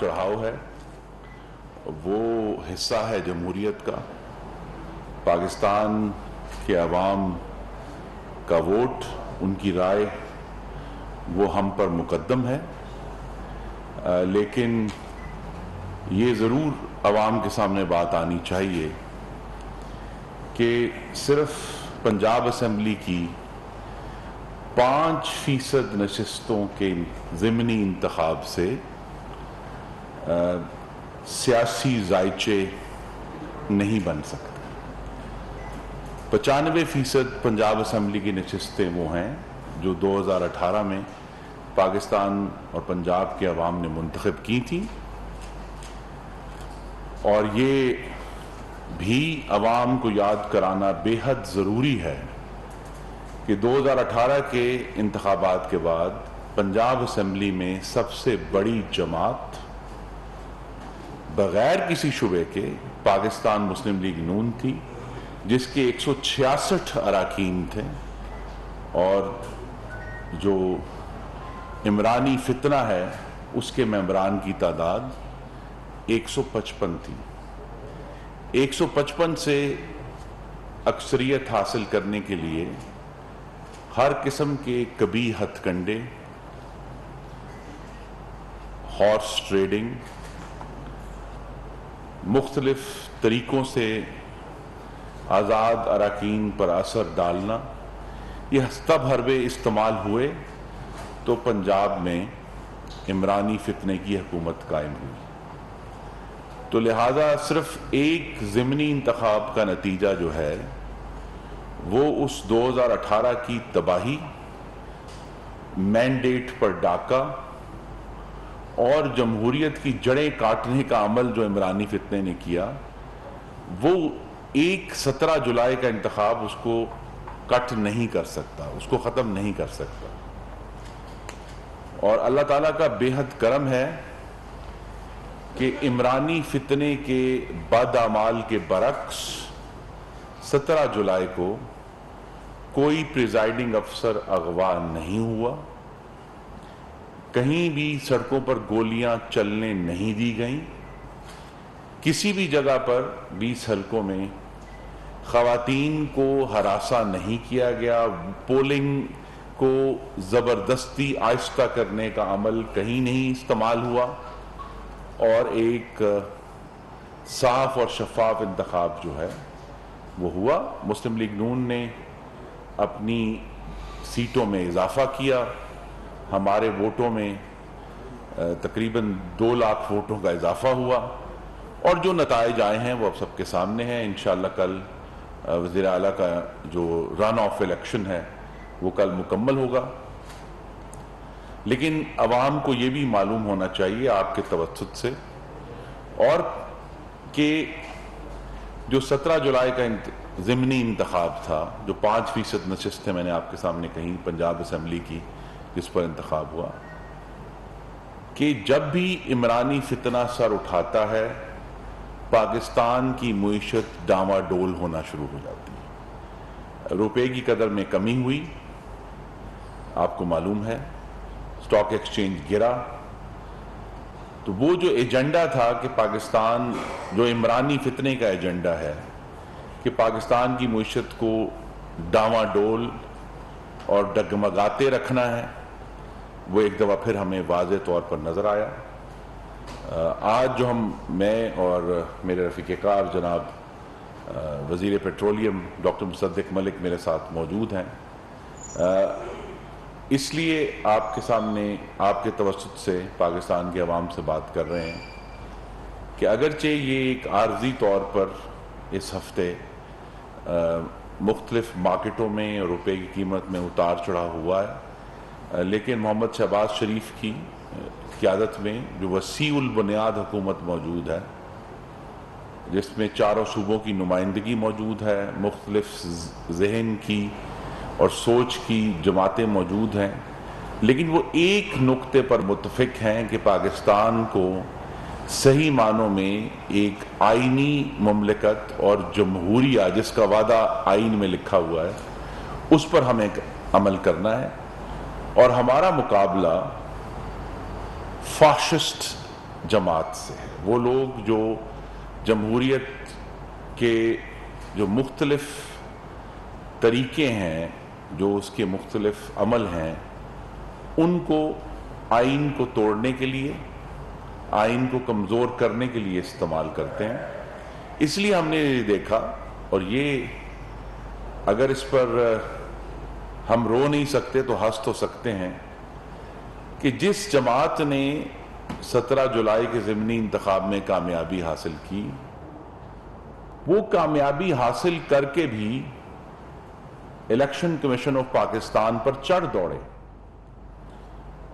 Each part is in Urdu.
چڑھاؤ ہے، وہ حصہ ہے جمہوریت کا۔ پاکستان کے عوام کا ووٹ، ان کی رائے، وہ ہم پر مقدم ہے۔ لیکن یہ ضرور عوام کے سامنے بات آنی چاہیے کہ صرف پنجاب اسمبلی کی پانچ فیصد نشستوں کے ضمنی انتخاب سے سیاسی ذائچے نہیں بن سکتے۔ پچانوے فیصد پنجاب اسمبلی کی نشستیں وہ ہیں جو دو ہزار اٹھارہ میں پاکستان اور پنجاب کے عوام نے منتخب کی تھی۔ اور یہ بھی عوام کو یاد کرانا بے حد ضروری ہے کہ دو ہزار اٹھارہ کے انتخابات کے بعد پنجاب اسمبلی میں سب سے بڑی جماعت بغیر کسی شبے کے پاکستان مسلم لیگ نون تھی، جس کے ایک سو چھیاسٹھ اراکین تھے اور جو عمرانی فتنہ ہے، اس کے ممبران کی تعداد ایک سو پچپن تھی۔ ایک سو پچپن سے اکثریت حاصل کرنے کے لیے ہر قسم کے کبھی ہتھ کنڈے، ہارس ٹریڈنگ مختلف طریقوں سے آزاد اراکین پر اثر ڈالنا، یہ تب حربے استعمال ہوئے تو پنجاب میں عمرانی فتنے کی حکومت قائم ہوئی۔ تو لہذا صرف ایک ضمنی انتخاب کا نتیجہ جو ہے، وہ اس دو ہزار اٹھارہ کی تباہی مینڈیٹ پر ڈاکہ اور جمہوریت کی جڑیں کاٹنے کا عمل جو عمرانی فتنے نے کیا، وہ ایک سترہ جولائی کا انتخاب اس کو کٹ نہیں کر سکتا، اس کو ختم نہیں کر سکتا۔ اور اللہ تعالیٰ کا بے حد کرم ہے کہ عمرانی فتنے کے بد اعمال کے برعکس سترہ جولائی کو کوئی پریزائڈنگ افسر اغوا نہیں ہوا۔ کہیں بھی سڑکوں پر گولیاں چلنے نہیں دی گئیں۔ کسی بھی جگہ پر بیس حلقوں میں خواتین کو ہراساں نہیں کیا گیا۔ پولنگ کو زبردستی آہستہ کرنے کا عمل کہیں نہیں استعمال ہوا۔ اور ایک صاف اور شفاف انتخاب جو ہے وہ ہوا۔ مسلم لیگ نون نے اپنی سیٹوں میں اضافہ کیا۔ ہمارے ووٹوں میں تقریباً دو لاکھ ووٹوں کا اضافہ ہوا۔ اور جو نتائج آئے ہیں وہ اب سب کے سامنے ہیں۔ انشاءاللہ کل وزیر اعلیٰ کا جو رن آف الیکشن ہے، وہ کل مکمل ہوگا۔ لیکن عوام کو یہ بھی معلوم ہونا چاہیے آپ کے توسط سے۔ اور کہ جو سترہ جولائی کا ضمنی انتخاب تھا، جو پانچ فیصد نشست میں نے آپ کے سامنے کہیں پنجاب اسمبلی کی جس پر انتخاب ہوا، کہ جب بھی عمرانی فتنہ سر اٹھاتا ہے، پاکستان کی معیشت ڈاما ڈول ہونا شروع ہو جاتی ہے۔ روپے کی قدر میں کمی ہوئی، آپ کو معلوم ہے سٹاک ایکسچینج گرا۔ تو وہ جو ایجنڈا تھا کہ پاکستان، جو عمرانی فتنے کا ایجنڈا ہے، کہ پاکستان کی معیشت کو ڈاما ڈول اور ڈگمگاتے رکھنا ہے وہ ایک دفعہ پھر ہمیں واضح طور پر نظر آیا۔ آج جو ہم، میں اور میرے رفیق کار جناب وزیر پیٹرولیم ڈاکٹر مصدق ملک میرے ساتھ موجود ہیں۔ اس لیے آپ کے سامنے، آپ کے توسط سے پاکستان کے عوام سے بات کر رہے ہیں کہ اگرچہ یہ ایک عارضی طور پر اس ہفتے مختلف مارکیٹوں میں روپے کی قیمت میں اتار چڑھا ہوا ہے لیکن محمد شہباز شریف کی قیادت میں جو وسیع البنیاد حکومت موجود ہے، جس میں چاروں صوبوں کی نمائندگی موجود ہے، مختلف ذہن کی اور سوچ کی جماعتیں موجود ہیں، لیکن وہ ایک نقطے پر متفق ہیں کہ پاکستان کو صحیح معنوں میں ایک آئینی مملکت اور جمہوریہ، جس کا وعدہ آئین میں لکھا ہوا ہے، اس پر ہمیں عمل کرنا ہے۔ اور ہمارا مقابلہ فاشسٹ جماعت سے ہے۔ وہ لوگ جو جمہوریت کے جو مختلف طریقے ہیں، جو اس کے مختلف عمل ہیں، ان کو آئین کو توڑنے کے لیے، آئین کو کمزور کرنے کے لیے استعمال کرتے ہیں۔ اس لیے ہم نے یہ دیکھا اور یہ اگر اس پر ہم رو نہیں سکتے تو ہنس تو سکتے ہیں کہ جس جماعت نے سترہ جولائی کے ضمنی انتخاب میں کامیابی حاصل کی، وہ کامیابی حاصل کر کے بھی الیکشن کمیشن آف پاکستان پر چڑھ دوڑے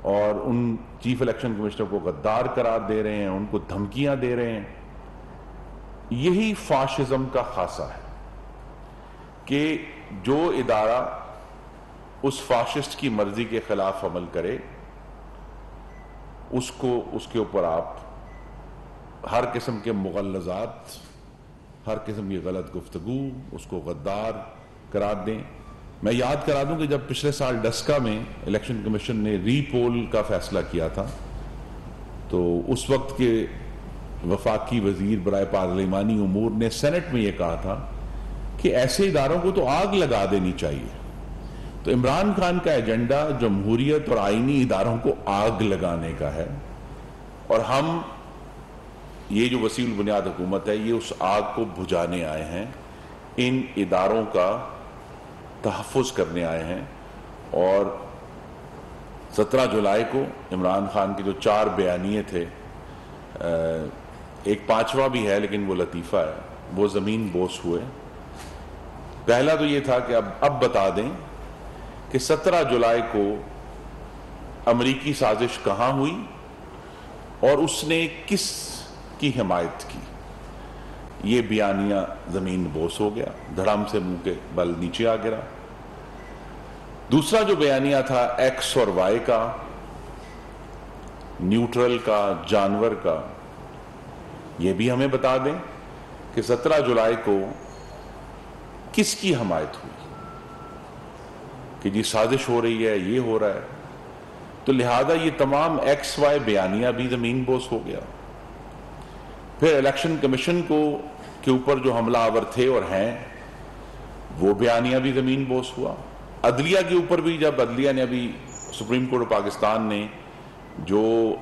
اور ان چیف الیکشن کمشنر کو غدار قرار دے رہے ہیں، ان کو دھمکیاں دے رہے ہیں۔ یہی فاشزم کا خاصہ ہے کہ جو ادارہ اس فاشسٹ کی مرضی کے خلاف عمل کرے، اس کو، اس کے اوپر آپ ہر قسم کے مغلزات ہر قسم کی غلط گفتگو، اس کو غدار قرار دیں۔ میں یاد کرا دوں کہ جب پچھلے سال ڈسکا میں الیکشن کمیشن نے ری پول کا فیصلہ کیا تھا، تو اس وقت کے وفاقی وزیر برائے پارلیمانی امور نے سینٹ میں یہ کہا تھا کہ ایسے اداروں کو تو آگ لگا دینی چاہیے۔ تو عمران خان کا ایجنڈا جمہوریت اور آئینی اداروں کو آگ لگانے کا ہے اور ہم یہ جو وسیع البنیاد حکومت ہے یہ اس آگ کو بجھانے آئے ہیں، ان اداروں کا تحفظ کرنے آئے ہیں اور سترہ جولائی کو عمران خان کے جو چار بیانیے تھے، ایک پانچواں بھی ہے لیکن وہ لطیفہ ہے، وہ زمین بوس ہوئے۔ پہلا تو یہ تھا کہ اب اب بتا دیں کہ سترہ جولائی کو امریکی سازش کہاں ہوئی اور اس نے کس کی حمایت کی؟ یہ بیانیہ زمین بوس ہو گیا، دھڑم سے منہ کے بل نیچے آ گرا۔ دوسرا جو بیانیہ تھا، ایکس اور وائی کا، نیوٹرل کا، جانور کا، یہ بھی ہمیں بتا دیں کہ سترہ جولائی کو کس کی حمایت ہوئی؟ کہ جی سازش ہو رہی ہے، یہ ہو رہا ہے۔ تو لہذا یہ تمام ایکس وائی بیانیہ بھی زمین بوس ہو گیا۔ پھر الیکشن کمیشن کو کے اوپر جو حملہ آور تھے اور ہیں، وہ بیانیہ بھی زمین بوس ہوا۔ عدلیہ کے اوپر بھی جب عدلیہ نے ابھی سپریم کورٹ پاکستان نے جو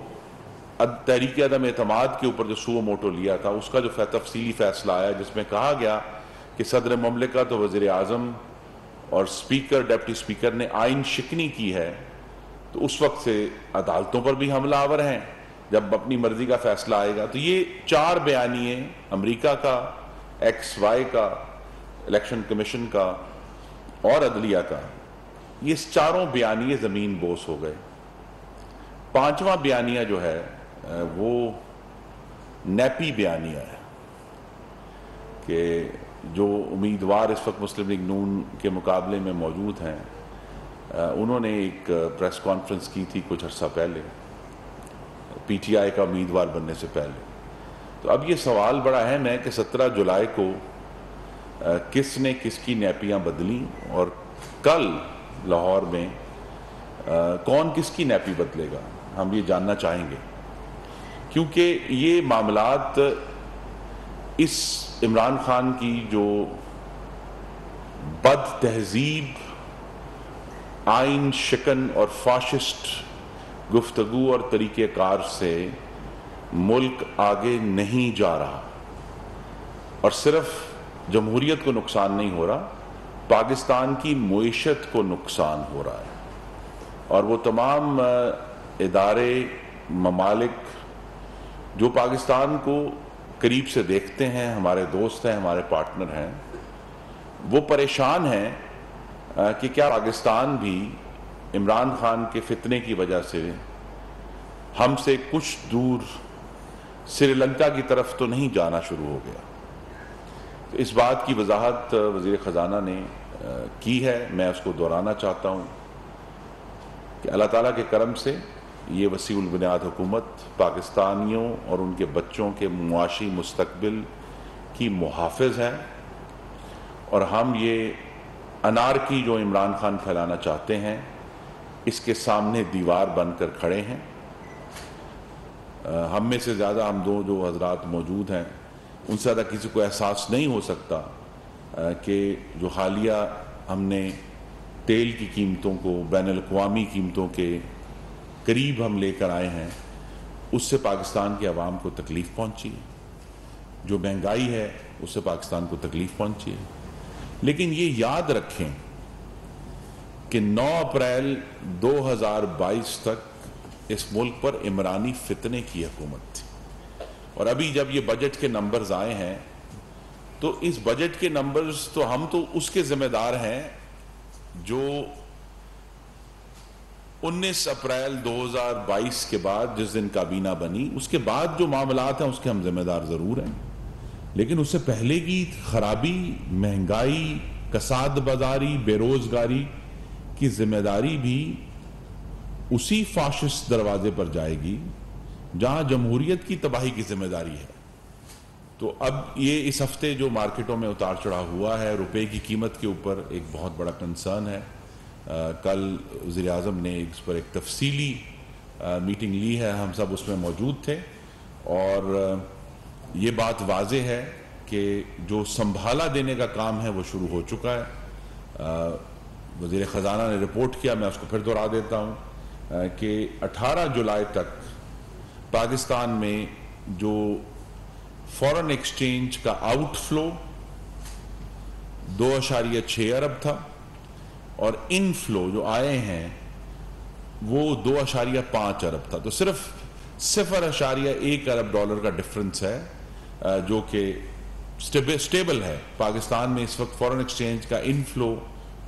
تحریک عدم اعتماد کے اوپر جو سو موٹو لیا تھا، اس کا جو تفصیلی فیصلہ آیا، جس میں کہا گیا کہ صدر مملکت و وزیر اعظم اور سپیکر، ڈیپٹی سپیکر نے آئین شکنی کی ہے، تو اس وقت سے عدالتوں پر بھی حملہ آور ہیں۔ جب اپنی مرضی کا فیصلہ آئے گا، تو یہ چار بیانیے امریکہ کا، ایکس وائی کا، الیکشن کمیشن کا اور عدلیہ کا۔ یہ چاروں بیانیے زمین بوس ہو گئے۔ پانچواں بیانیہ جو ہے، وہ نیپی بیانیہ ہے کہ جو امیدوار اس وقت مسلم لیگ نون کے مقابلے میں موجود ہیں انہوں نے ایک پریس کانفرنس کی تھی کچھ عرصہ پہلے، پی ٹی آئی کا امیدوار بننے سے پہلے۔ تو اب یہ سوال بڑا اہم ہے کہ سترہ جولائی کو کس نے کس کی نیپیاں بدلیں اور کل لاہور میں کون کس کی نیپی بدلے گا؟ ہم یہ جاننا چاہیں گے۔ کیونکہ یہ معاملات اس عمران خان کی جو بد تہذیب، آئین شکن اور فاشسٹ گفتگو اور طریقہ کار سے ملک آگے نہیں جا رہا اور صرف جمہوریت کو نقصان نہیں ہو رہا، پاکستان کی معیشت کو نقصان ہو رہا ہے اور وہ تمام ادارے، ممالک جو پاکستان کو قریب سے دیکھتے ہیں، ہمارے دوست ہیں، ہمارے پارٹنر ہیں۔ وہ پریشان ہیں کہ کیا پاکستان بھی عمران خان کے فتنے کی وجہ سے ہم سے کچھ دور سری لنکا کی طرف تو نہیں جانا شروع ہو گیا۔ اس بات کی وضاحت وزیر خزانہ نے کی ہے۔ میں اس کو دہرانا چاہتا ہوں کہ اللہ تعالیٰ کے کرم سے یہ وسیع البنیاد حکومت پاکستانیوں اور ان کے بچوں کے معاشی مستقبل کی محافظ ہے اور ہم یہ انار کی جو عمران خان پھیلانا چاہتے ہیں، اس کے سامنے دیوار بن کر کھڑے ہیں۔ ہم میں سے زیادہ ہم دو جو حضرات موجود ہیں، ان سے زیادہ کسی کو احساس نہیں ہو سکتا کہ جو حالیہ ہم نے تیل کی قیمتوں کو، بین الاقوامی قیمتوں کے قریب ہم لے کر آئے ہیں، اس سے پاکستان کے عوام کو تکلیف پہنچی ہے۔ جو مہنگائی ہے، اس سے پاکستان کو تکلیف پہنچی ہے۔ لیکن یہ یاد رکھیں کہ نو اپریل دو ہزار بائیس تک اس ملک پر عمرانی فتنے کی حکومت تھی۔ اور ابھی جب یہ بجٹ کے نمبرز آئے ہیں، تو اس بجٹ کے نمبرز تو ہم تو اس کے ذمہ دار ہیں جو انیس اپریل دو ہزار بائیس کے بعد جس دن کابینہ بنی، اس کے بعد جو معاملات ہیں، اس کے ہم ذمہ دار ضرور ہیں۔ لیکن اس سے پہلے کی خرابی، مہنگائی، کساد بازاری، بے روزگاری کی ذمہ داری بھی اسی فاشس دروازے پر جائے گی جہاں جمہوریت کی تباہی کی ذمہ داری ہے۔ تو اب یہ اس ہفتے جو مارکیٹوں میں اتار چڑھا ہوا ہے، روپے کی قیمت کے اوپر ایک بہت بڑا کنسرن ہے۔ کل وزیر اعظم نے اس پر ایک تفصیلی میٹنگ لی ہے، ہم سب اس میں موجود تھے۔ اور یہ بات واضح ہے کہ جو سنبھالا دینے کا کام ہے، وہ شروع ہو چکا ہے۔ وزیر خزانہ نے رپورٹ کیا، میں اس کو پھر دہرا دیتا ہوں کہ اٹھارہ جولائی تک پاکستان میں جو فورن ایکسچینج کا آؤٹ فلو دو اشاریہ چھ ارب تھا۔ اور ان فلو جو آئے ہیں، وہ دو اشاریہ پانچ ارب تھا۔ تو صرف صفر اشاریہ ایک ارب ڈالر کا ڈفرنس ہے جو کہ سٹیبل ہے۔ پاکستان میں اس وقت فورن ایکسچینج کا ان فلو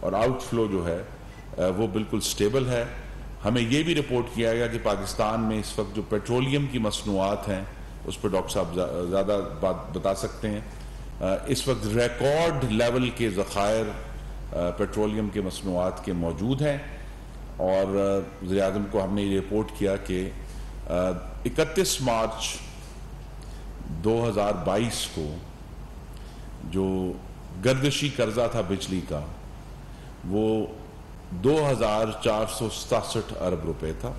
اور آؤٹ فلو جو ہے وہ بالکل سٹیبل ہے۔ ہمیں یہ بھی رپورٹ کیا گیا کہ پاکستان میں اس وقت جو پیٹرولیم کی مصنوعات ہیں، اس پہ ڈاکٹر صاحب زیادہ بات بتا سکتے ہیں۔ اس وقت ریکارڈ لیول کے ذخائر پیٹرولیم کے مصنوعات کے موجود ہیں اور وزیر اعظم کو ہم نے یہ رپورٹ کیا کہ اکتیس مارچ دو ہزار بائیس کو جو گردشی قرضہ تھا بجلی کا، وہ دو ہزار چار سو ستاسٹھ ارب روپے تھا۔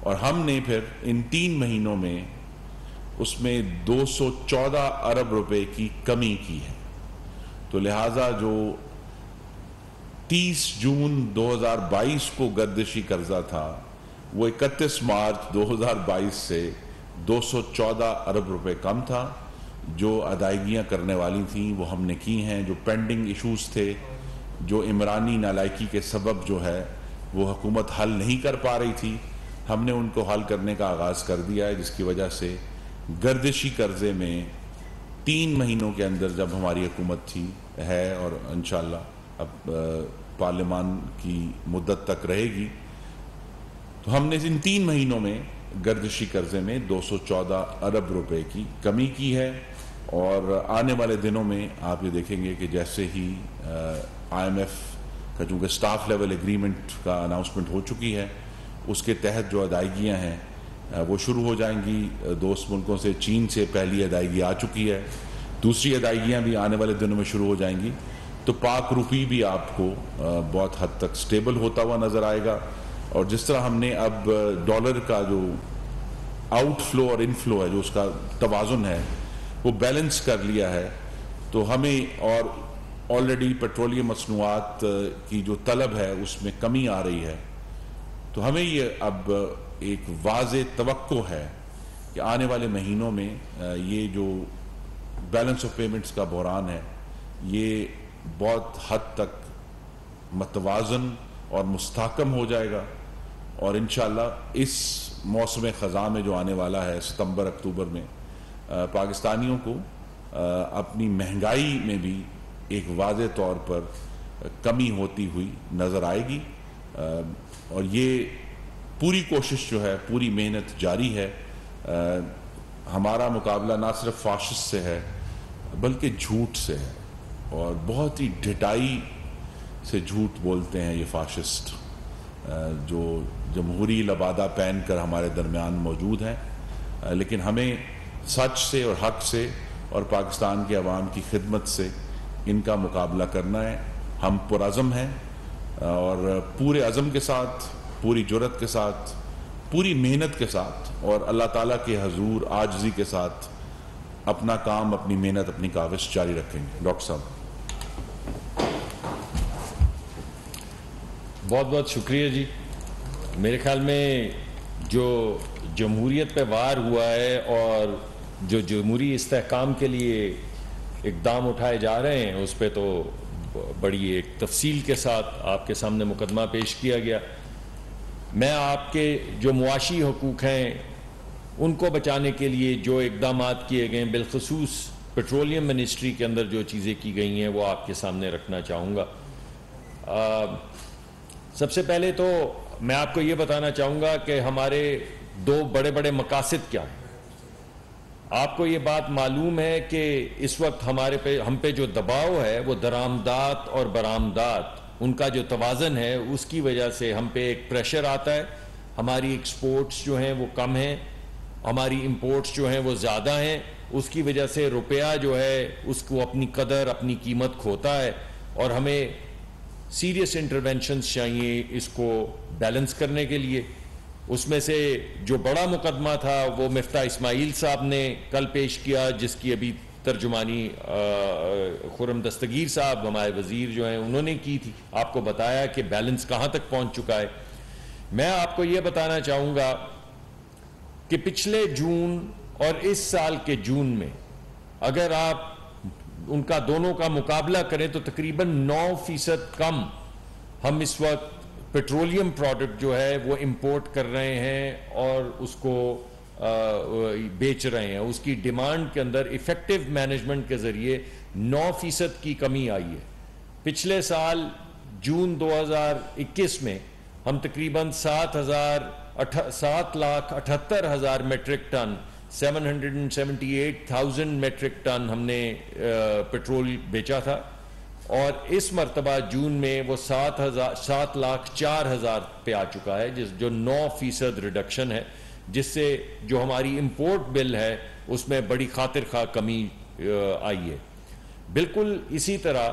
اور ہم نے پھر ان تین مہینوں میں اس میں دو سو چودہ ارب روپے کی کمی کی ہے۔ تو لہٰذا جو تیس جون دو ہزار بائیس کو گردشی قرضہ تھا۔ وہ اکتیس مارچ دو ہزار بائیس سے دو سو چودہ ارب روپے کم تھا۔ جو ادائیگیاں کرنے والی تھیں، وہ ہم نے کی ہیں۔ جو پینڈنگ ایشوز تھے، جو عمرانی نالائکی کے سبب جو ہے، وہ حکومت حل نہیں کر پا رہی تھی۔ ہم نے ان کو حل کرنے کا آغاز کر دیا ہے، جس کی وجہ سے گردشی قرضے میں تین مہینوں کے اندر جب ہماری حکومت تھی، ہے اور انشاءاللہ اب پارلیمان کی مدت تک رہے گی۔ تو ہم نے ان تین مہینوں میں گردشی قرضے میں دو سو چودہ ارب روپے کی کمی کی ہے۔ اور آنے والے دنوں میں آپ یہ دیکھیں گے کہ جیسے ہی آئی ایم ایف کا چونکہ سٹاف لیول اگریمنٹ کا اناؤنسمنٹ ہو چکی ہے، اس کے تحت جو ادائیگیاں ہیں وہ شروع ہو جائیں گی۔ دوست ملکوں سے، چین سے پہلی ادائیگی آ چکی ہے۔ دوسری ادائیگیاں بھی آنے والے دنوں میں شروع ہو جائیں گی۔ تو پاک روپی بھی آپ کو بہت حد تک سٹیبل ہوتا ہوا نظر آئے گا۔ اور جس طرح ہم نے اب ڈالر کا جو آؤٹ فلو اور ان فلو ہے، جو اس کا توازن ہے، وہ بیلنس کر لیا ہے، تو ہمیں اور آلریڈی پیٹرولیم مصنوعات کی جو طلب ہے، اس میں کمی آ رہی ہے۔ تو ہمیں یہ اب ایک واضح توقع ہے کہ آنے والے مہینوں میں یہ جو بیلنس آف پیمنٹس کا بحران ہے، یہ بہت حد تک متوازن اور مستحکم ہو جائے گا اور انشاءاللہ اس موسم خزاں میں جو آنے والا ہے، ستمبر، اکتوبر میں پاکستانیوں کو اپنی مہنگائی میں بھی ایک واضح طور پر کمی ہوتی ہوئی نظر آئے گی۔ اور یہ پوری کوشش جو ہے، پوری محنت جاری ہے۔ ہمارا مقابلہ نہ صرف فاشس سے ہے، بلکہ جھوٹ سے ہے۔ اور بہت ہی ڈھٹائی سے جھوٹ بولتے ہیں یہ فاشسٹ جو جمہوری لبادہ پہن کر ہمارے درمیان موجود ہیں۔ لیکن ہمیں سچ سے اور حق سے اور پاکستان کے عوام کی خدمت سے ان کا مقابلہ کرنا ہے۔ ہم پرعزم ہیں اور پورے عزم کے ساتھ، پوری جرت کے ساتھ، پوری محنت کے ساتھ اور اللہ تعالیٰ کے حضور آجزی کے ساتھ اپنا کام، اپنی محنت، اپنی کاوش جاری رکھیں گے۔ ڈاکٹر صاحب۔ بہت بہت شکریہ جی۔ میرے خیال میں جو جمہوریت پہ وار ہوا ہے اور جو جمہوری استحکام کے لیے اقدام اٹھائے جا رہے ہیں، اس پہ تو بڑی ایک تفصیل کے ساتھ آپ کے سامنے مقدمہ پیش کیا گیا۔ میں آپ کے جو معاشی حقوق ہیں، ان کو بچانے کے لیے جو اقدامات کیے گئے ہیں، بالخصوص پیٹرولیم منسٹری کے اندر جو چیزیں کی گئی ہیں، وہ آپ کے سامنے رکھنا چاہوں گا۔ سب سے پہلے تو میں آپ کو یہ بتانا چاہوں گا کہ ہمارے دو بڑے بڑے مقاصد کیا ہیں؟ آپ کو یہ بات معلوم ہے کہ اس وقت ہمارے پہ، ہم پہ جو دباؤ ہے، وہ درآمدات اور برآمدات، ان کا جو توازن ہے، اس کی وجہ سے ہم پہ ایک پریشر آتا ہے۔ ہماری ایکسپورٹس جو ہیں، وہ کم ہیں۔ ہماری امپورٹس جو ہیں، وہ زیادہ ہیں۔ اس کی وجہ سے روپیہ جو ہے، اس کو اپنی قدر، اپنی قیمت کھوتا ہے۔ اور ہمیں سیریس انٹرونشنز چاہیے اس کو بیلنس کرنے کے لیے۔ اس میں سے جو بڑا مقدمہ تھا وہ مفتہ اسماعیل صاحب نے کل پیش کیا، جس کی ابھی ترجمانی خورم دستگیر صاحب، ہمارے وزیر جو ہیں، انہوں نے کی تھی۔ آپ کو بتایا کہ بیلنس کہاں تک پہنچ چکا ہے۔ میں آپ کو یہ بتانا چاہوں گا کہ پچھلے جون اور اس سال کے جون میں اگر آپ ان کا دونوں کا مقابلہ کریں تو تقریباً نو فیصد کم ہم اس وقت پیٹرولیم پروڈکٹ جو ہے وہ امپورٹ کر رہے ہیں اور اس کو بیچ رہے ہیں۔ اس کی ڈیمانڈ کے اندر افیکٹو مینجمنٹ کے ذریعے نو فیصد کی کمی آئی ہے۔ پچھلے سال جون دو ہزار اکیس میں ہم تقریباً سات ہزار سات لاکھ اٹھتر ہزار metric ton seven hundred and seventy eight thousand metric ton ہم نے پیٹرول بیچا تھا۔ اور اس مرتبہ جون میں وہ سات ہزار، سات لاکھ چار ہزار پہ آ چکا ہے، جس، جو نو فیصد ریڈکشن ہے، جس سے جو ہماری امپورٹ بل ہے، اس میں بڑی خاطر خواہ کمی آئی ہے۔ بالکل اسی طرح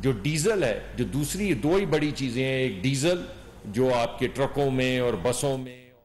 جو ڈیزل ہے، جو دوسری دو ہی بڑی چیزیں ہیں، ایک ڈیزل جو آپ کے ٹرکوں میں اور بسوں میں